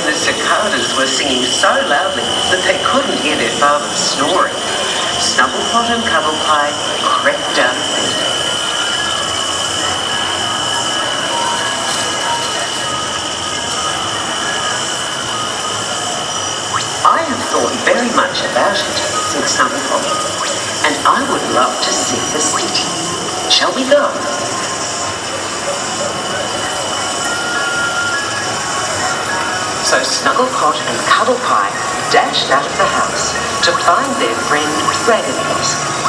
when the cicadas were singing so loudly that they couldn't hear their father snoring. Snugglepot and Cuddlepie crept out of bed. I have thought very much about it, said Snugglepot, and I would love to see the city. Shall we go? So Snugglepot and Cuddlepie dashed out of the house to find their friend Ragged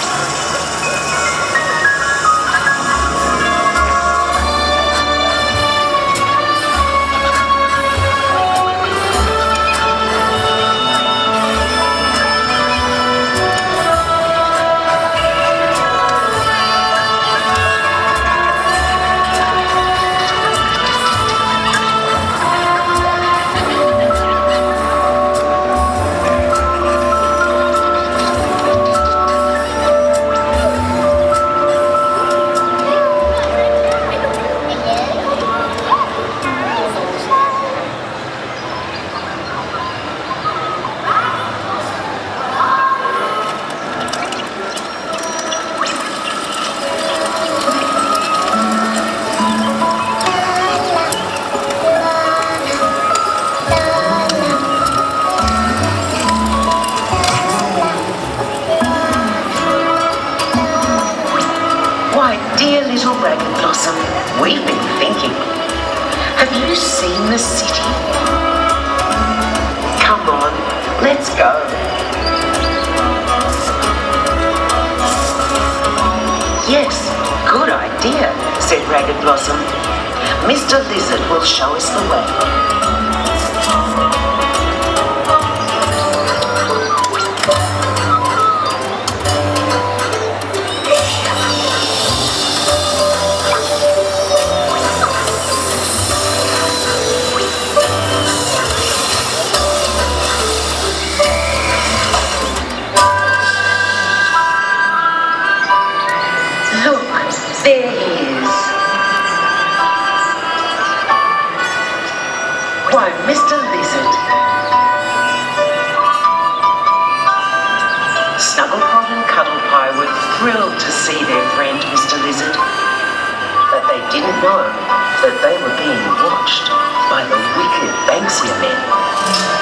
thinking. Have you seen the city? Come on, let's go. Yes, good idea, said Ragged Blossom. Mr. Lizard will show us the way. That they were being watched by the wicked Banksia men.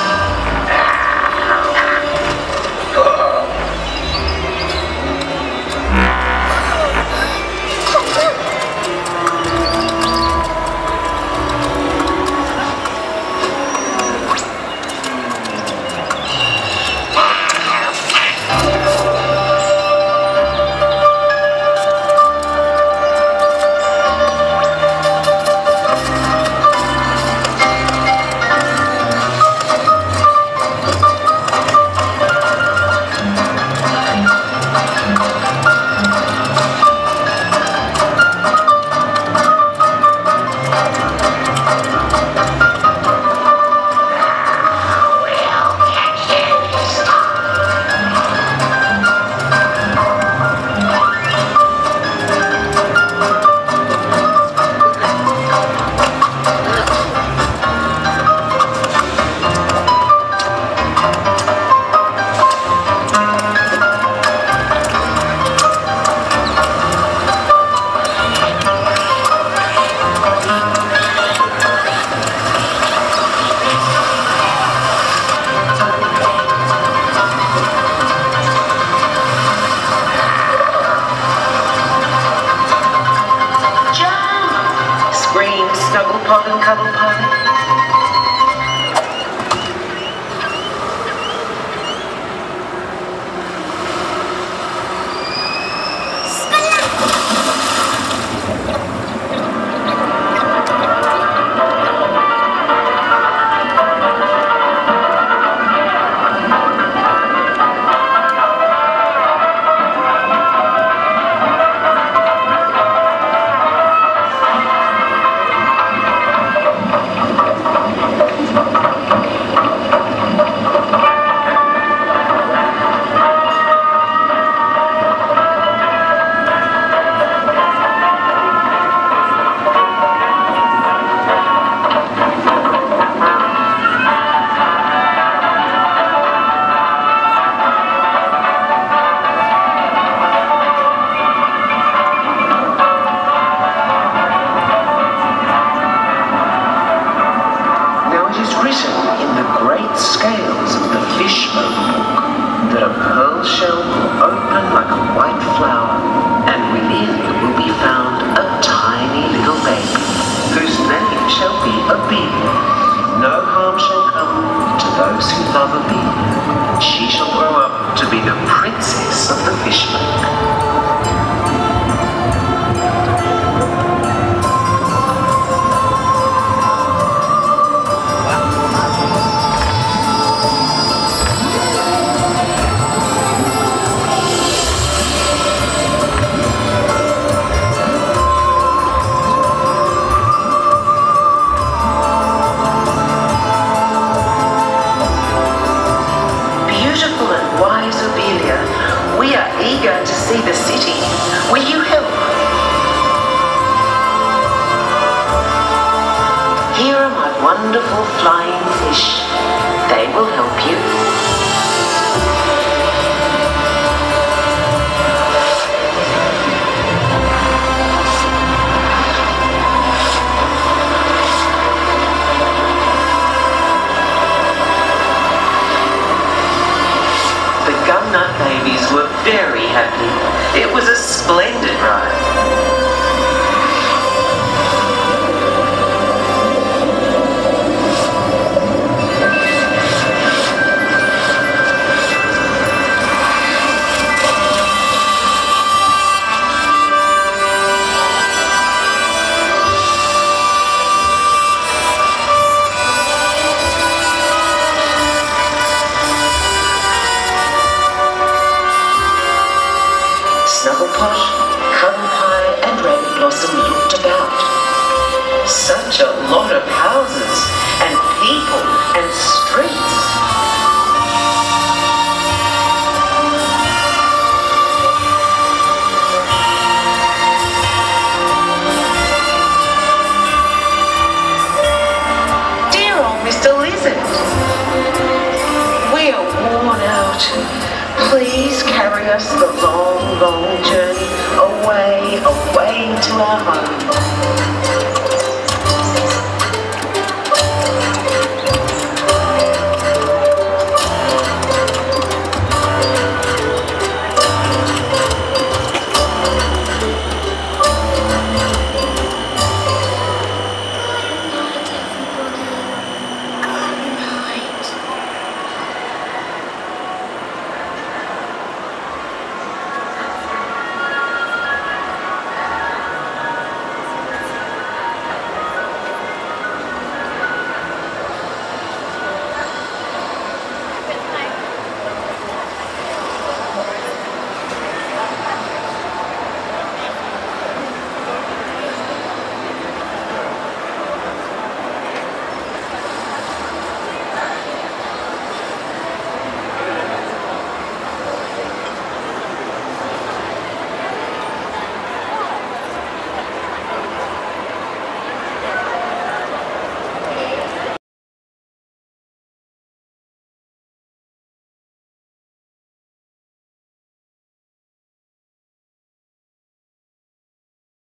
Screamed Snugglepot and Cuddlepie. Love She shall grow up to be the princess of the fishman. Wonderful Snugglepot, Cuddlepie, and Ragged Blossom looked about. Such a lot of houses, and people, and us the long, long journey away, away to our home.